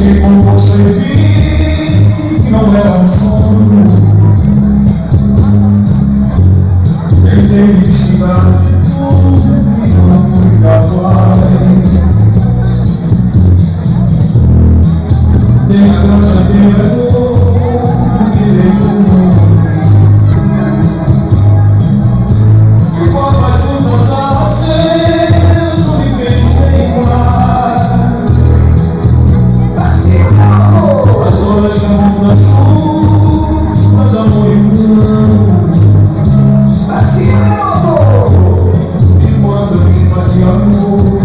Deixei com você vir que não era um sonho Tentei me tirar tudo e não fui capaz Jesus.